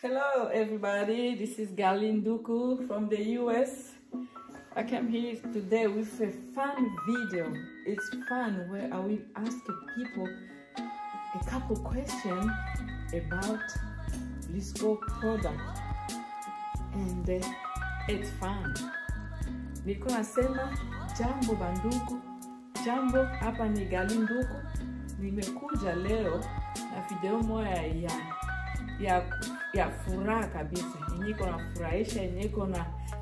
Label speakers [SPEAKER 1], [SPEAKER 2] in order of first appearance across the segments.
[SPEAKER 1] Hello everybody, this is Galin Duku from the US. I came here today with a fun video. It's fun where I will ask people a couple questions about Lisco product and uh, it's fun. Nilikuwa nasema jambo banduku, jambo hapa ni Galin Duku. Nimekuja leo na video moja ya, ya ya furaha kabisa yenye iko na furahisha yenye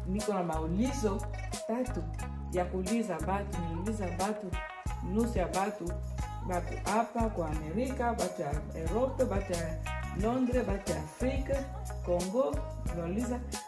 [SPEAKER 1] niko na maulizo tatu ya kuuliza batu niuliza batu nusu ya batu batu hapa kwa amerika batu ya erope batu ya londre batu ya afrika congo niliuliza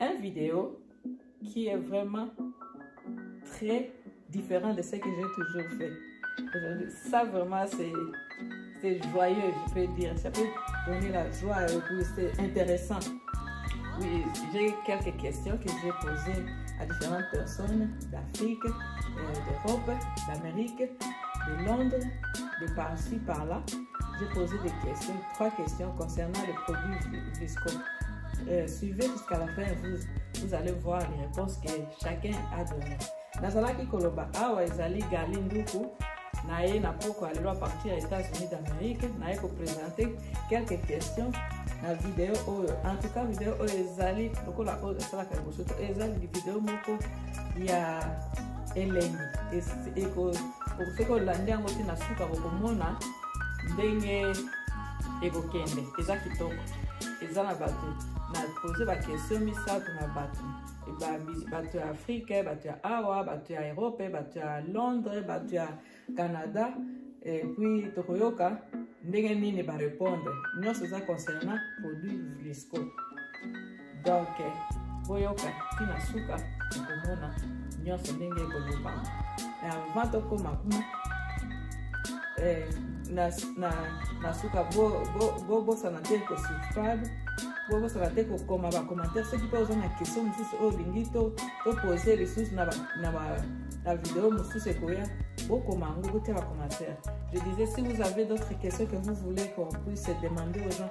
[SPEAKER 1] une vidéo qui est vraiment très différent de ce que j'ai toujours fait. Ça, vraiment, c'est joyeux, je peux dire. Ça peut donner la joie et c'est intéressant. Oui, j'ai quelques questions que j'ai posées à différentes personnes d'Afrique, euh, d'Europe, d'Amérique, de Londres, de par-ci, par-là. J'ai posé des questions, trois questions concernant les produits fiscaux. euh, suivez jusqu'à la fin vous, vous allez voir les réponses que chacun a donné nazalaki koloba awa ezali gali nduku na ye na poko ya lelo apartir ya états-unis d'amérique na ye kopresente quelques questions na video oyo en tout cas video oyo ezali lokola oyo esalaka liboso to ezali video moko ya elengi soki olandi yango ntina suka kokomona ndenge ekokende eza kitoko eza na bato na poze bakestion misato na bato bato ya afrike bato ya awa bato ya europe bato ya londres bato ya canada epuis tokoyoka ndenge nini barepondre nyonso eza concernant produit vlisco donc boyoka ti na suka komona nyonso ndenge ekolobama avant tokóma kuna eh, na, na, na suka bobosana bo, bo te kosubscribe bobosana te kokoma bacommentaire soki mpe oza na question mosusu oyo olingi topose lisusu na, na, na video mosusu ekoya bokoma yango botia bacommentaire je disais si vous avez d'autres questions que vous voulez qu'on puisse demander aux gens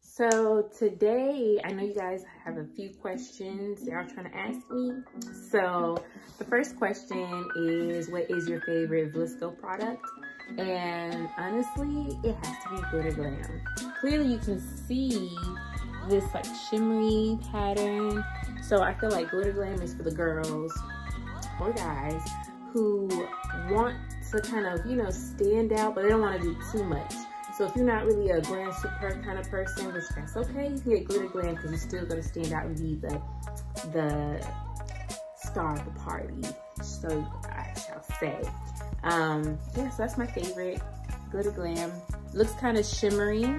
[SPEAKER 2] So today, I know you guys have a few questions y'all trying to ask me. So the first question is, what is your favorite Visco product? And honestly, it has to be Glitter Glam. Clearly you can see this like shimmery pattern so I feel like glitter glam is for the girls or guys who want to kind of, you know, stand out, but they don't want to do too much. So if you're not really a grand super kind of person, which that's okay, you can get glitter glam because you're still going to stand out and be the, the star of the party. So I shall say. Um, yeah, so that's my favorite. Glitter glam. Looks kind of shimmery.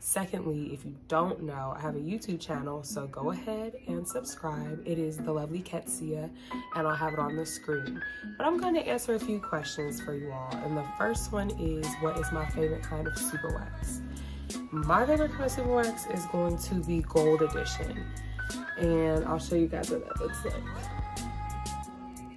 [SPEAKER 3] Secondly, if you don't know, I have a YouTube channel, so go ahead and subscribe. It is The Lovely Ketsia, and I'll have it on the screen. But I'm going to answer a few questions for you all. And the first one is, what is my favorite kind of super wax? My favorite kind of super wax is going to be Gold Edition. And I'll show you guys what that looks like.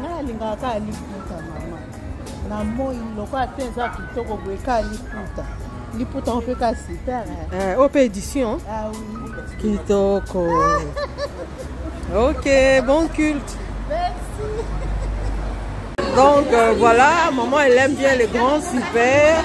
[SPEAKER 4] ngai alingaka kaka liputa mama na moi lokola te eza kitoko boye kaka liputa liputa yango mpe kaka super eh,
[SPEAKER 5] oyo mpe édition
[SPEAKER 4] ah
[SPEAKER 5] kitoko ok bon culte
[SPEAKER 4] merci
[SPEAKER 5] donc euh, voilà maman elle aime bien les grands super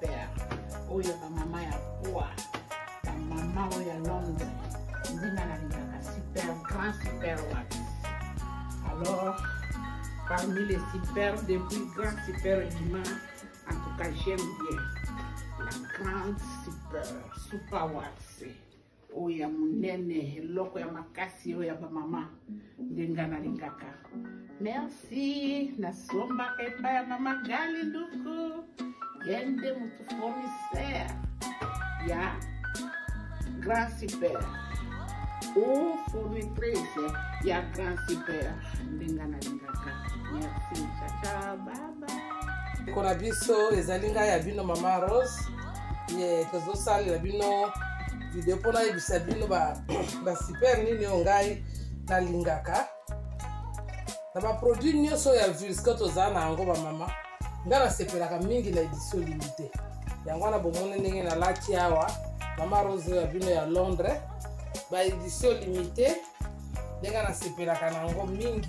[SPEAKER 6] père oyo ba
[SPEAKER 7] mama ya poa ba mama oyo ya londre ndinga na lingaka super grand super wax alors parmi les super depuis grand super lima en tout cas j'aime bien la grande super super wax oyo ya monene eloko ya makasi oyo ya bamama nde nga nalingaka merci nasomba epa ya mama gali nduku ye nde motu fournisseur ya grand super o fournitrice ya grand super nde nga nalingaka merci chacha baba
[SPEAKER 8] ndeko na biso ezali ngai ya bino mama rose ye tozosalela bino video mpo nayebisa bino basiper ba nini oyo ngai nalingaka na baproduit nyonso ya vilska toza na yango bamama ngai nasepelaka mingi na édition limité yango wana bomoni ndenge nalati awa mama rose ya bino ya londres baédition limité ndenge nasepelaka na yango mingi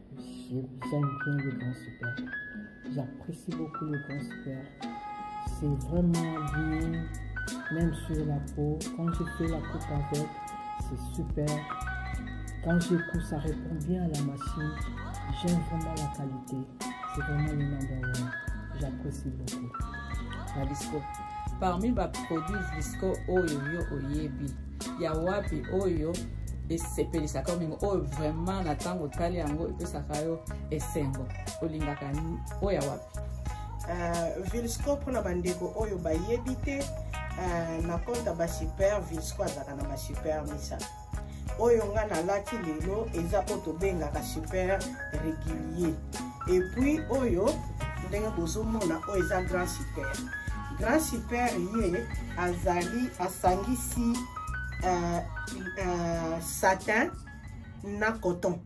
[SPEAKER 9] J'aime bien les Grand Super. J'apprécie beaucoup le conspire. C'est vraiment bien, même sur la peau. Quand je fais la coupe avec, c'est super. Quand j'écoute, ça répond bien à la machine. J'aime vraiment la qualité. C'est vraiment une ambiance J'apprécie beaucoup.
[SPEAKER 1] Parmi ma produits disco oyo oh yo oyebi. ya wapi oyo esepelisaka mingi oyo vraiment na ntango otali yango epesaka yo esengo olingaka oyo ya wapi
[SPEAKER 10] uh, vilsco mpona bandeko oyo bayebi te uh, na konta basuper vilsco azalaka na basuper misato oyo ngai nalati lelo eza oyo tobengaka super régulier epuis oyo ndenge bozomona oyo eza grand super Grand Super ye azali asangisi uh, uh, satin na coton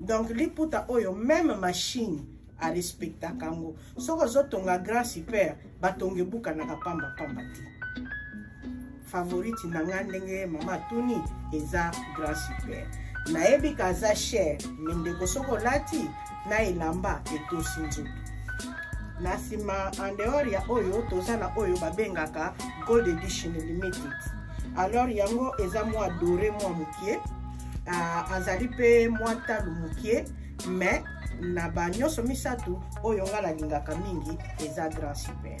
[SPEAKER 10] donc liputa oyo meme machine arespectaka yango soki ozotonga grand super batonga ebukanaka pambapamba te favorite na nga ndenge mama atuni eza grand super nayebi kaza cher me ndeko soki olati na elamba etosi nzoto na nsima en dehors ya oyo toza na oyo babengaka gold edition limited alors yango eza mwa dore mwa mokie uh, azali mpe mwa talo mokie mais na banyonso misato oyo ngai nalingaka mingi eza grand super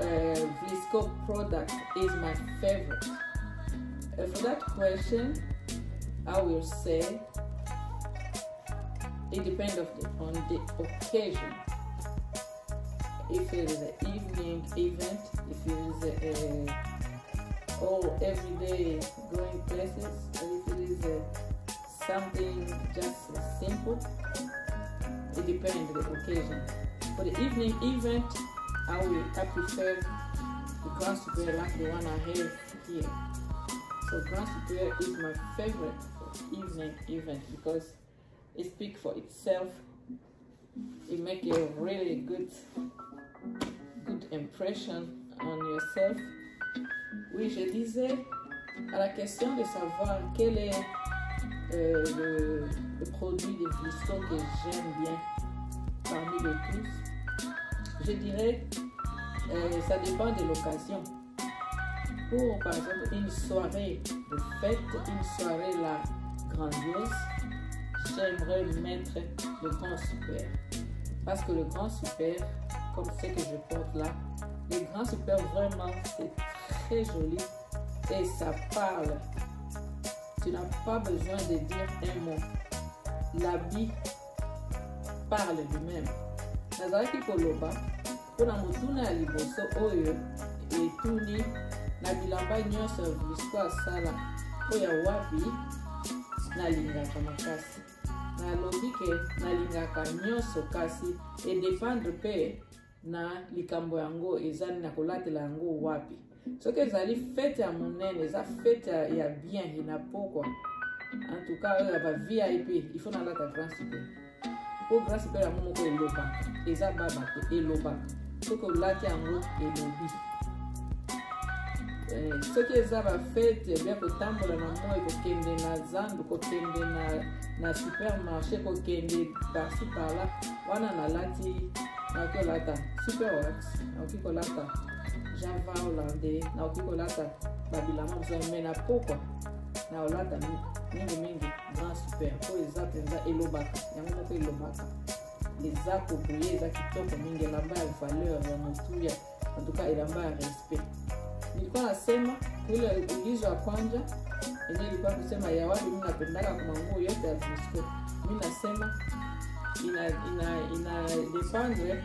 [SPEAKER 1] uh, Visco product is my favorite. Uh, for that question, I will say it depends of the, on the occasion. If it is an evening event, if it is a, a all oh, everyday going places, if it is a something just simple. It depends the occasion. For the evening event, I will I prefer the grass beer like the one I have here. So grass beer is my favorite evening event because it speaks for itself. It makes a really good good impression on yourself. Oui, je disais à la question de savoir quelle est Euh, le, produit de cristaux que j'aime bien parmi les plus je dirais, euh, ça dépend de l'occasion. Pour, par exemple, une soirée de fête, une soirée la grandiose, j'aimerais mettre le grand super. Parce que le grand super, comme ce que je porte là, le grand super, vraiment, c'est très joli et ça parle tu n'as pas besoin de dire un mot. L'habit parle lui-même. nazalaki koloba Mpo na motuna ya liboso oyo etuni na bilamba nyonso ya Vlisco asala mpo ya wapi nalingaka makasi nalobi ke nalingaka nyonso kasi edependre mpe na likambo yango ezali na kolatela yango wapi soki ezali fete ya monene eza fete ya bien ina pokwa en tout cas oyo ya ba vip il faut nalata grand super mpo grand super yango moko eloba eza baba te eloba soki olati yango elobi eh, soki eza bafete bya kotambola na moi kokende na zandu kokende na, na supermarché kokende parci parla wana nalati nakoki kolata superwax nakoki kolata jean van hollandais nakoki kolata babilama bizai mai na pokwa na olata mingimingi grand super mpo eza mpenza elobaka yango moko elobaka eza kokoye eza kitoko mingi elamba ya valeur ya motuya antuka elamba ya respect nilikuwa nasema kule ulizo ya kwanja enye ilikuwa kusema ya wapi mi napendaka kwa manguo yote ya disco mi nasema ina ina ina dependre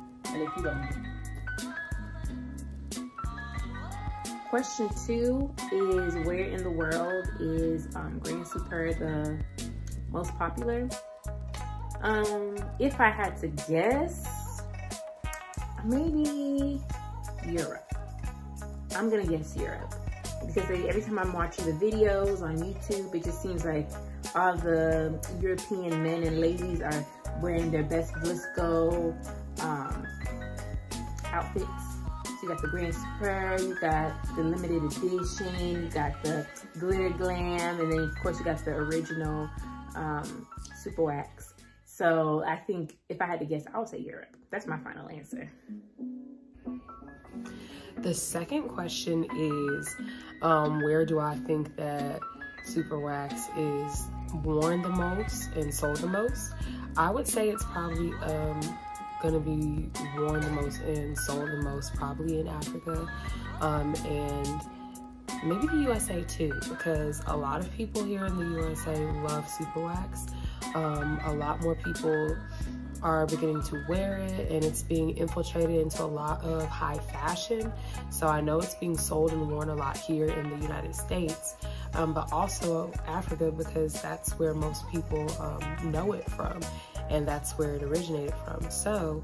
[SPEAKER 1] alikiwa mkubwa
[SPEAKER 2] Question two is where in the world is um, Green Super the most popular? Um, if I had to guess, maybe Europe. I'm gonna guess Europe because every time I'm watching the videos on YouTube, it just seems like all the European men and ladies are wearing their best Blisco um, outfits you got the Grand Super, you got the limited edition, you got the Glitter Glam, and then of course you got the original um, Super Wax. So I think if I had to guess, I would say Europe. That's my final answer.
[SPEAKER 3] The second question is, um, where do I think that Super Wax is worn the most and sold the most? I would say it's probably um, gonna be worn the most and sold the most probably in Africa um, and maybe the USA too because a lot of people here in the USA love super wax. Um, a lot more people are beginning to wear it and it's being infiltrated into a lot of high fashion. So I know it's being sold and worn a lot here in the United States, um, but also Africa because that's where most people um, know it from. and that's where it originated from. So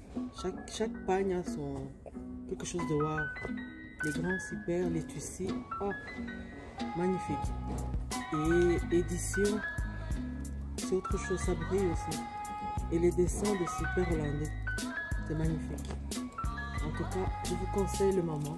[SPEAKER 5] chaque, chaque pagne a son quelque chose de wow les grands super, les tussi oh, magnifique. Et édition, c'est autre chose, ça brille aussi. Et les dessins de super hollandais, c'est magnifique. En tout cas, je vous conseille le moment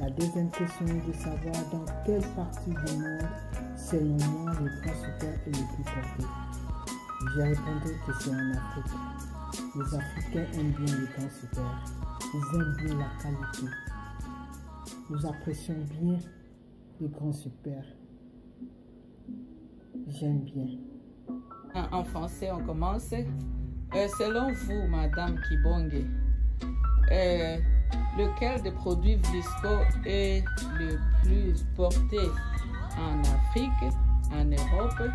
[SPEAKER 9] La deuxième question est de savoir dans quelle partie du monde, c'est le moi, le grand super et le plus porté. J'ai répondu que c'est en Afrique. Les Africains aiment bien les grands super. Ils aiment bien la qualité. Nous apprécions bien les grands super. J'aime bien.
[SPEAKER 1] En français, on commence. Euh, selon vous, Madame Kibonge, euh, lequel des produits Visco est le plus porté en Afrique, en Europe,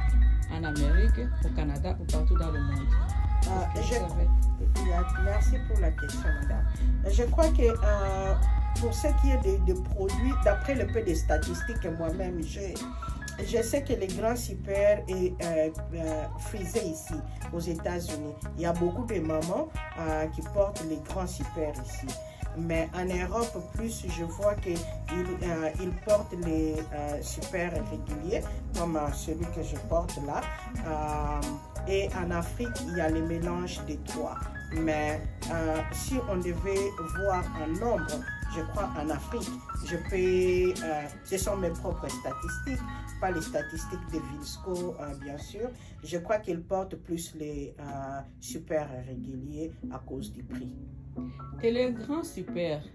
[SPEAKER 1] en Amérique, au Canada ou partout dans le monde
[SPEAKER 10] euh, Merci pour la question, Madame. Je crois que pour ce qui est des, produits, d'après le peu de statistiques que moi-même j'ai, je sais que les grands super est euh, euh frisé ici, aux États-Unis. Il y a beaucoup de mamans euh, qui portent les grands super ici. Mais en Europe, plus je vois qu'ils euh, ils portent les super réguliers, comme celui que je porte là. et en Afrique, il y a les mélanges des trois. Mais si on devait voir un nombre, je crois, en Afrique. Je euh, ce sont mes propres statistiques, pas les statistiques de Vinsco, euh, bien sûr. Je crois qu'ils portent plus les euh, super réguliers à cause du prix.
[SPEAKER 1] est le grand super,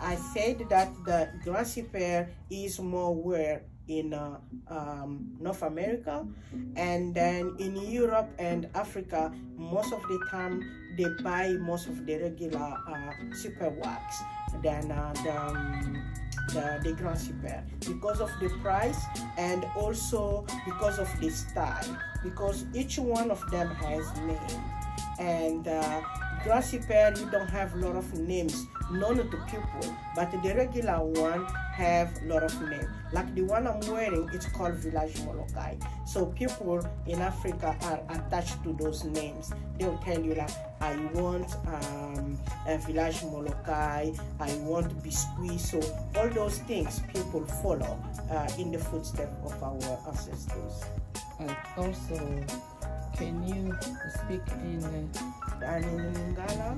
[SPEAKER 10] I said that the grassy pear is more where in uh, um, North America, and then in Europe and Africa, most of the time they buy most of the regular uh, super wax than uh, the, um, the, the Grand Super because of the price and also because of the style because each one of them has name and uh, Glossy you don't have a lot of names known to people, but the regular one have a lot of names. Like the one I'm wearing, it's called Village Molokai. So people in Africa are attached to those names. They'll tell you like, I want um, a Village Molokai, I want Biscuit. So all those things people follow uh, in the footsteps of our ancestors.
[SPEAKER 1] And also Can you speak in uh,
[SPEAKER 10] ah, Lingala?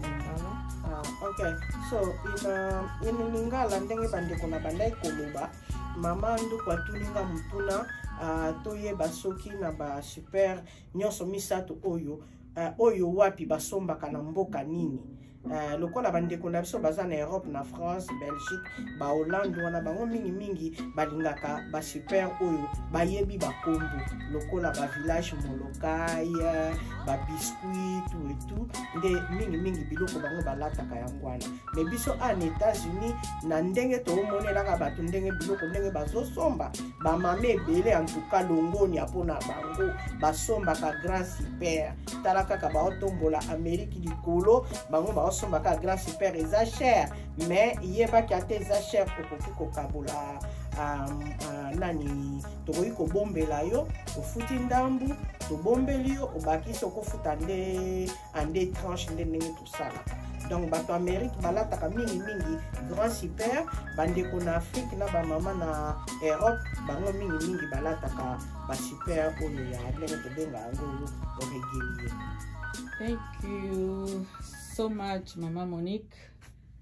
[SPEAKER 10] Ah, okay. So in uh, in Lingala ndenge bandeko na bandai koloba mama ndoko atuni nga motuna uh, toyeba soki na ba super nyonso misato oyo uh, oyo wapi basombaka na mboka nini Uh, lokola bandeko na biso baza na europe na france belgique bahollande wana bango mingimingi balingaka basuper oyo bayebi bakombo lokola bavillage molokai babiscuit tout et tout nde mingimingi biloko bango balataka yango wana me biso a na états-unis na ndenge toomonelaka bato ndenge biloko ndenge bazosomba bamama ebele antuka longonia mpona bango basombaka grand super tala kaka baotombola ameriki likolo bango baosomba kaka grand super eza cher mais yebaki ata eza cher okoki kokabola uh, uh, nani tokoki kobombela yo ofuti ndambu tobombeli yo obakisi okofuta nde ande tranche nde ndenge kosalaka donc bato ya amerike balataka mingimingi grand super bandeko na afrike na bamama na europe bango mingimingi balataka basuper oyo ya ndenge tobenga yango oregelie
[SPEAKER 1] thank you so much mama monique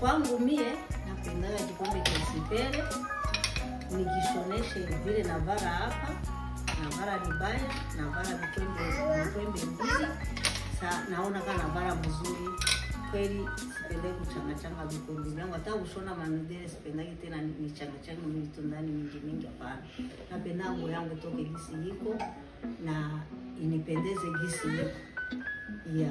[SPEAKER 11] kwangu mie napendaga kikombe cha kipere nikishoneshe vile navara hapa navara vibaya navara vikwembe mbili sa naona kaa navara mzuri kweli sipendai kuchangachanga vikwembe vyangu hata kushona manidere sipendaki tena nichangachanga vitu ndani mingi mingi hapana napenda nguo yangu toke gisi iko na inipendeze gisi iko ya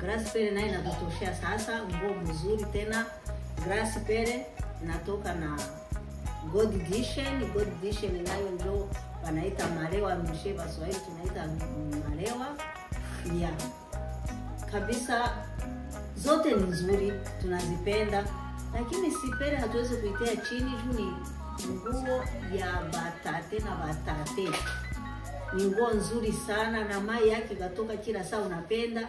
[SPEAKER 11] Grass bell nayo inatutoshea sasa, nguo mzuri tena. Grass pele inatoka na gold dishen. nayo ndo wanaita marewa mshe, vaswahili tunaita marewa ya kabisa. Zote ni nzuri, tunazipenda, lakini sipere hatuwezi kuitea chini juu ni nguo ya batate na batate ni nguo nzuri sana, na mai yake katoka kila saa, unapenda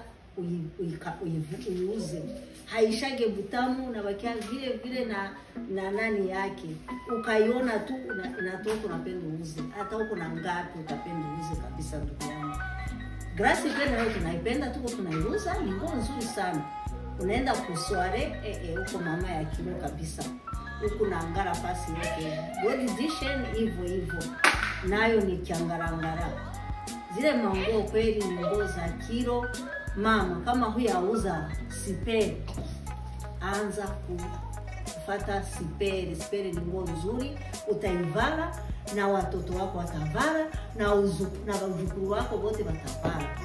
[SPEAKER 11] uiuze, haishage butamu na bakia vile vile na, na nani yake, ukaiona tu natoka unapenda uuze. Hata uko na ngapi, utapenda uuze kabisa, ndugu yangu. Grasi ile nayo tunaipenda, tuko tunaiuza, ni nguo nzuri sana. Unaenda kusware eh, eh, uko mama ya kilo kabisa, huku na ngara pasi yake body edition hivyo hivyo, nayo ni changarangara Zile manguo kweli ni nguo za kilo mama. Kama huyu auza siperi, anza kufata siperi. Siperi ni nguo nzuri, utaivala na watoto wako watavara na uzuku, na vajukulu wako vote watavara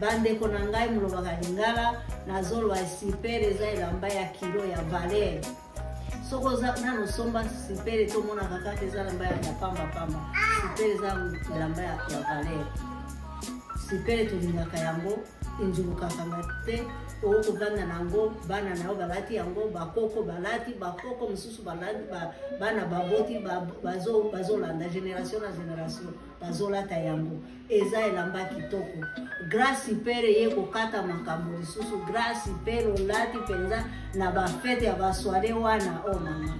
[SPEAKER 11] bandeko na ngai mulobaka lingala nazolwa sipere eza elamba ya kilo ya valer soko oza nano osomba sipele tomonaka kaka eza lamba ya pambapamba sipele eza lamba ya valeur sipele tolingaka yango enjulukakanga te oyo kovanda na yango bana na yo balati yango bakoko balati bakoko mosusu balati bana baboti bazolanda generation na generation bazolata yango eza elamba kitoko grace pere ye kokata makambo lisusu grace pere olati mpenza na bafete ya basoire wana o oh mama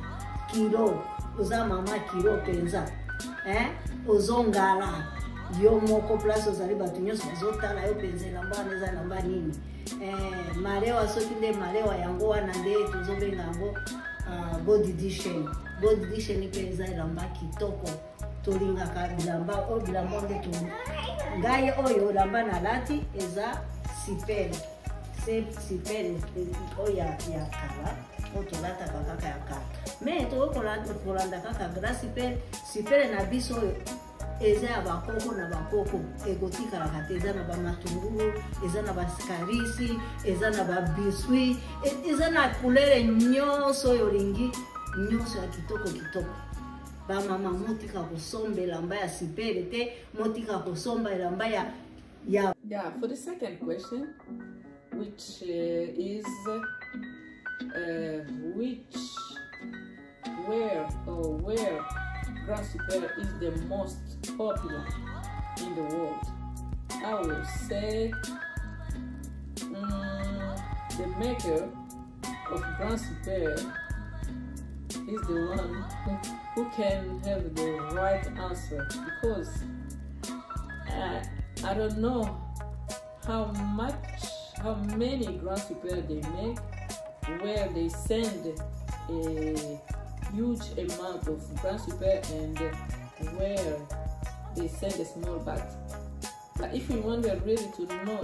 [SPEAKER 11] kilo oza mama kilo mpenza eh? ozongala yo moko place ozali bato nyonso bazotala yo mpenza elamba wana eza elamba nini eh, malewa soki nde malewa yango wana nde tozobenga yango uh, ah, body edition body edition mpe eza elamba kitoko tolingaka bilamba oyo bilamba nde to ngai oyo olamba nalati eza sipele se sipele oyo ya kala oyo tolataka kaka ya kala me tokoki kolanda kaka gra sipele sipele na biso oyo eza ya bakoko na bakoko ekotikalaka te eza na bamatungulu eza na basikarisi eza na babiswi e, eza na kulere nyonso oyo olingi nyonso ya kitoko kitoko bamama motika kosomba elamba ya sipele te motika kosomba elamba ya ya
[SPEAKER 1] yeah for the second question which uh, is uh, which where or where grand super is the most popular in the world i will say um, the maker of Grasshopper is the one who, who can have the right answer because I, uh, I don't know how much, how many grasshopper they make, where they send a huge amount of brown super and where they send a small bat. But if you want the really to know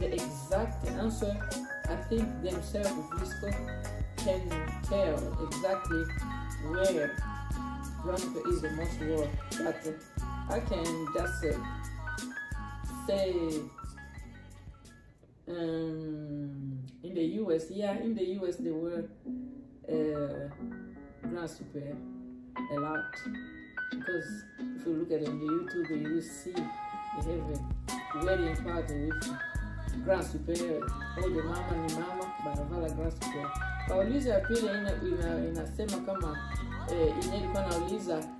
[SPEAKER 1] the exact answer, I think themselves Visco can tell exactly where brown super is the most worth. But I can just uh, say Um, in the US, yeah, in the US they were uh, grand super a lot because if you look at it on the YouTube, you will see they have a wedding party with grand super, all the mama ni mama banavala grand super. Kaulizo ya pili inasema kama eh, ina ilikuwa nauliza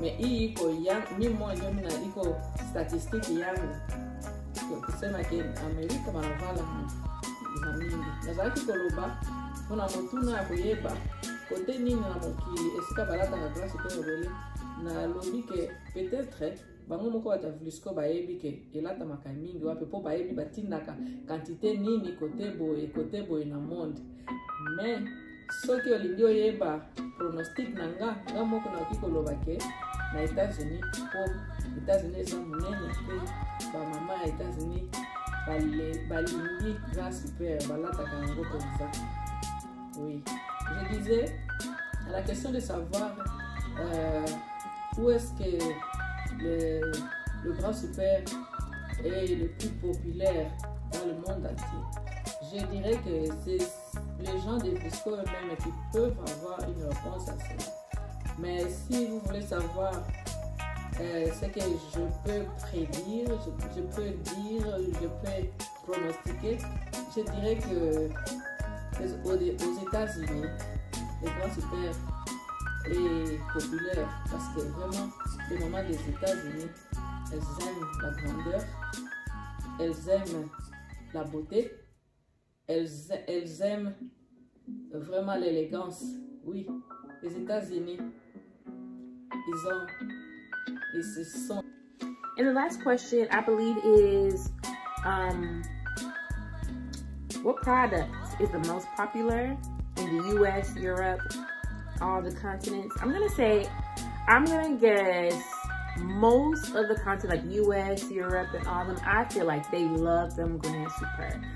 [SPEAKER 1] me iyi ko ya mi mo ndio mina iko statistique yangu kusema ke amerika banavala na mingi nazalaki koloba mpona motuna ya koyeba kote nini na mokili esika balataka glasi mpe mobele nalobi ke peut-être bango moko bato ya vlisco bayebi ke elandamaka mingi wapi mpo bayebi batindaka kantite nini kote boye kote boye na monde mais soki olingi oyeba pronostic na nga nga moko nakoki koloba ke na etats-unis mpo etats-unis eza monene mpe bamama ya etats-unis balingi grand super balataka yango mpenza oui je disais à la question de savoir euh, Où est-ce que le, grand super est le plus populaire dans le monde entier Je dirais que c'est les gens des Fisco eux-mêmes qui peuvent avoir une réponse à ça. Mais si vous voulez savoir euh, ce que je peux prédire, je, peux dire, je peux pronostiquer, je dirais que, aux, États-Unis, le grands super et populaire parce que vraiment, les mamans des États-Unis, elles aiment la grandeur, elles aiment la beauté, elles, elles aiment vraiment l'élégance. Oui, les États-Unis, ils ont, ils ce sont.
[SPEAKER 2] And the last question I believe is, um, what product is the most popular in the U.S., Europe, all the continents. I'm gonna say, I'm gonna guess most of the continents like US, Europe, and all them, I feel like they love them Grand Super.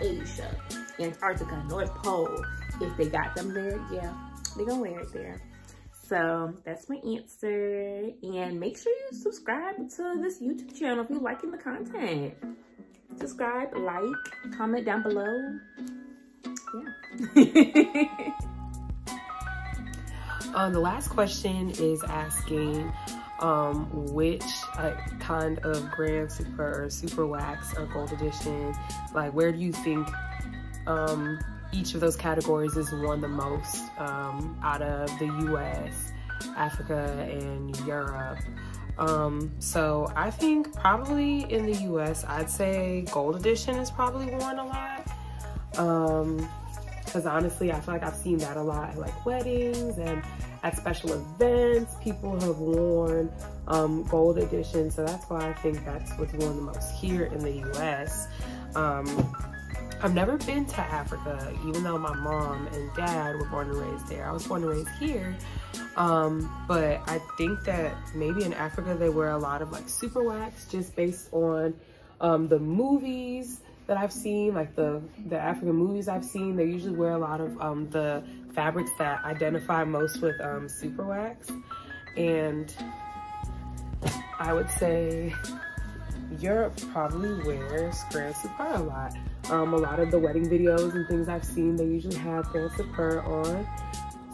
[SPEAKER 2] Asia, Antarctica, North Pole. If they got them there, yeah, they're going to wear it there. So that's my answer. And make sure you subscribe to this YouTube channel if you're liking the content. Subscribe, like, comment down below yeah.
[SPEAKER 3] um, the last question is asking um, which uh, kind of Grand Super or Super Wax or Gold Edition, like where do you think um, each of those categories is won the most um, out of the US, Africa, and Europe. Um, so I think probably in the US, I'd say Gold Edition is probably worn a lot. Um, because honestly, I feel like I've seen that a lot at like weddings and at special events. People have worn um, gold edition. So that's why I think that's what's worn the most here in the US. Um, I've never been to Africa, even though my mom and dad were born and raised there. I was born and raised here, um, but I think that maybe in Africa they wear a lot of like super wax just based on um, the movies that I've seen, like the, the African movies I've seen, they usually wear a lot of um, the fabrics that identify most with um, super wax. And I would say Europe probably wears Grand Super a lot. Um, a lot of the wedding videos and things I've seen, they usually have Grand Super on.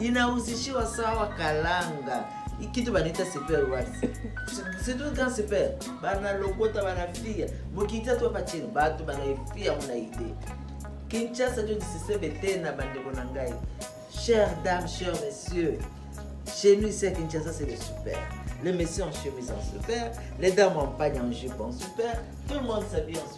[SPEAKER 5] inahusishiwa sawa kalanga kitu banaita super wars surtout grand super banalokota banafia mokiti atu bapacini bato banaefia mona ide kinshasa to disisebe te na bandeko na ngai cher dame cher monsieur chez nous ici à kinshasa c'est le super les messieurs en chemise en super les dames en pagne en jupe en super tout le monde s'habille en super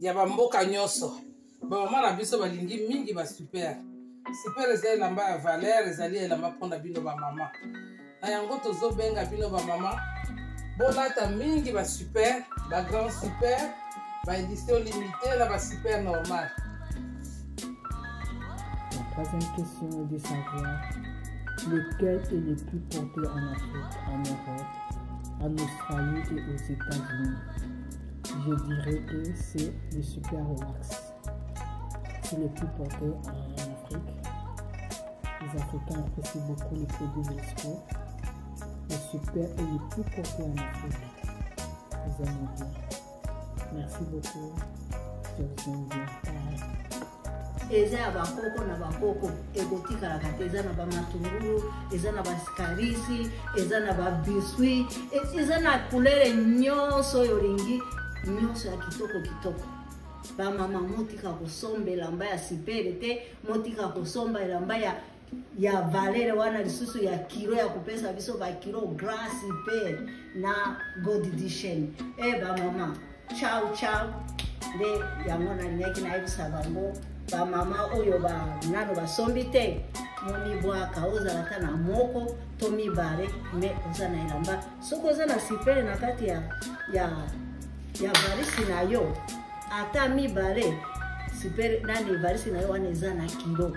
[SPEAKER 8] ya bamboka nyonso bamama na biso balingi mingi basuper super eza elamba ya valeur ezali elamba mpo na bino bamama na yango tozobenga bino bamama bolata mingi basuper bagrand super baédition limité na basuper normale
[SPEAKER 9] la troisième question est de savoir lequel est le plus porté en Afrique, en Europe, en Australie et aux États-Unis. Je dirais que c'est le Super Wax. C'est le plus porté en Afrique. Les Africains apprécient beaucoup les produits de sport. le super et le plus propre à notre Vous aimez bien. merci beaucoup
[SPEAKER 11] eza ya bakoko na bakoko ekotikalaka te eza na bamatungulu eza na basikarisi eza na babiswi e, eza na kulere nyonso oyo olingi nyonso ya kitoko kitoko bamama motika kosomba elamba ya sipele te motika kosomba elamba ya ya valere wana lisusu ya kilo ya kopesa biso bakilo grasi mpe na goddition e eh, bamama ciao ciao nde yango nalingaki nayebisa bango bamama oyo nano basombi te momibwaka ozala ata na moko to mibale me oza na elamba soki oza na sipele na kati ya, ya, ya varisi na yo ata mibale sipele nani varisi na yo wana eza na kilo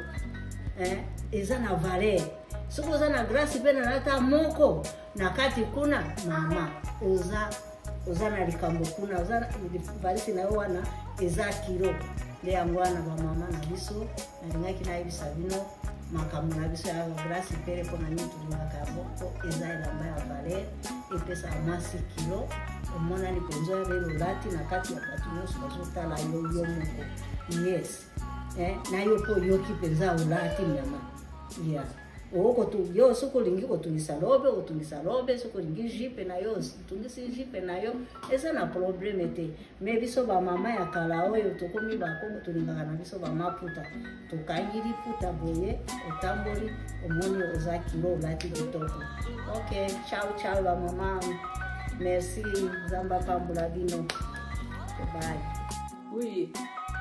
[SPEAKER 11] eh? eza na valeur soki oza na grasi mpe na ata moko na kati kuna mama oza oza na likambo kuna oza valisi na yo wana eza kilo nde yango wana bamama na biso nalingaki nayebisa bino makambo na biso ya grace pere mpo na nini tolingaka yango mpo eza elamba ya valer epesaka mwasi kilo omonani mpenza ya lelo olati na kati ya bato nyonso bazotala yo yo moko yes eh, na yo mpo oyoki mpenza olati nyama ya yo soki olingi kotungisa lobe otungisa lobe soki olingi jipe na yo otungisi jipe na yo eza na probleme te me biso bamama ya kala oyo tokomi bakongo tolingaka na biso bamaputa tokangi liputa boye otamboli omoni oza kilo olati kitoko ok ciao ciao bamama merci nzambe apambola bino bye
[SPEAKER 1] oui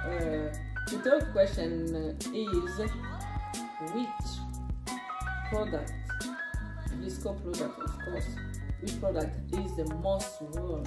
[SPEAKER 1] uh, the third question is which product visco product of course which product is the most worn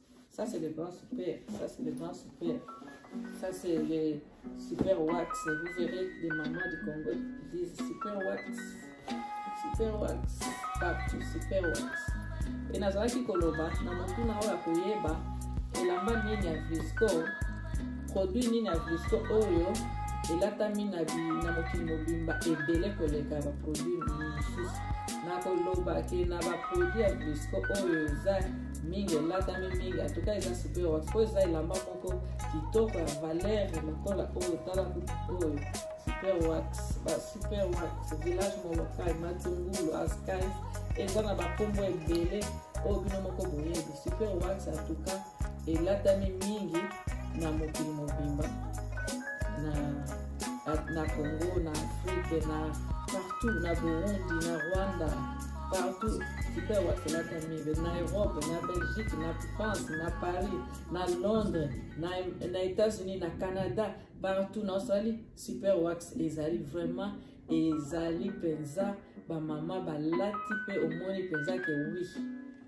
[SPEAKER 1] Ça, c'est le grand super. Ça, c'est le grand super. Ça, c'est le super wax. Vous verrez des mamans du Congo qui disent super wax. Super wax. Partout, super wax. Et nazalaki koloba na motuna oyo akoyeba elamba nini ya visco produit nini ya visco oyo elatami na mokili mobimba ebele koleka baproduit mosusu nakoloba ke na baproduit ya visco oyo eza mingi elatami mingi atuka eza super wax mpo eza elamba moko kitoko ya valeur lokola oyo tala oyo super wax ba super wax village molokai matungulu askai eza na bakombo ebele oyo bino moko boyebi super wax atuka elatami mingi na mokili mobimba na, na congo na afrike na partout na burundi na rwanda partout sikoyo basolata mibe na europe na belgique na france na paris na londres na, na états-unis na canada partout na australie super wax ezali vraiment ezali mpenza bamama balati mpe omoni mpenza ke wi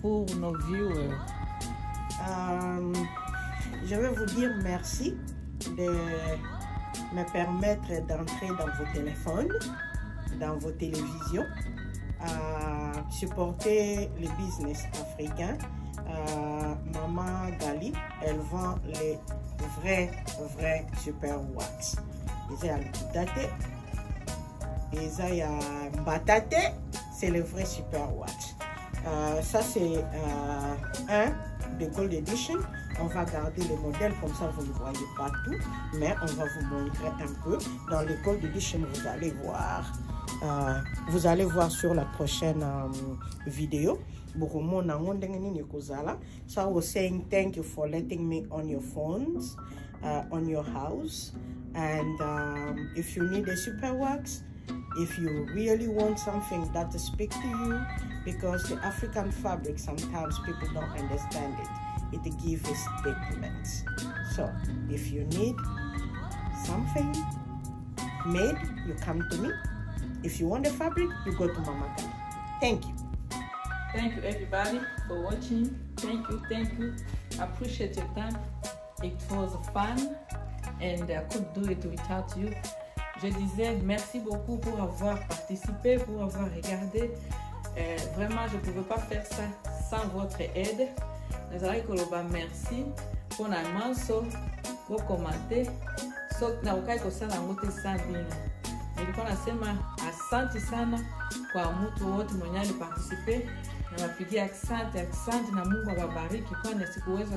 [SPEAKER 1] pour nos viewers.
[SPEAKER 10] Euh, je vais vous dire merci de me permettre d'entrer dans vos téléphones, dans vos télévisions, à supporter le business africain. Euh, Maman Dali, elle vend les vrai vrai super wax. Eza ya Et ça y c'est le vrai super watch euh, ça c'est euh, un de gold edition on va garder le modèle comme ça vous ne voyez pas tout mais on va vous montrer un peu dans le gold edition vous allez voir euh, vous allez voir sur la prochaine euh, vidéo bokomona yango ndenge nini ekozala so i was saying thank you for letting me on your phones uh, on your house and um, if you need a super wax if you really want something that speaks to you because the african fabric sometimes people don't understand it it gives a statement so if you need something made you come to me if you want the fabric you go to mama thank you
[SPEAKER 1] Thank you everybody for watching. Thank you, thank you. I appreciate your time. It was fun and I could do it without you. Je disais merci beaucoup pour avoir participé, pour avoir regardé. Euh, vraiment, je ne pouvais pas faire ça sans votre aide. Nous allons koloba merci pour la manso, pour commenter. Sauf na ukai kosala ngote sabina. Nilikuwa nasema asante sana kwa mtu wote mwenye aliparticipe na mapigia asante asante, na Mungu awabariki, kwani sikuweza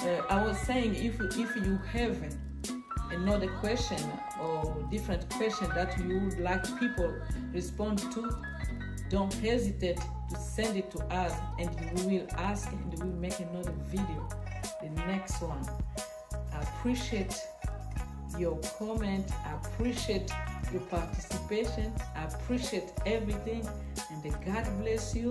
[SPEAKER 1] uh, I was saying if if you have another question or different question that you would like people respond to, don't hesitate to send it to us, and we will ask and we will make another video, the next one. I appreciate your comment. I appreciate your participation. I appreciate everything, and God bless you.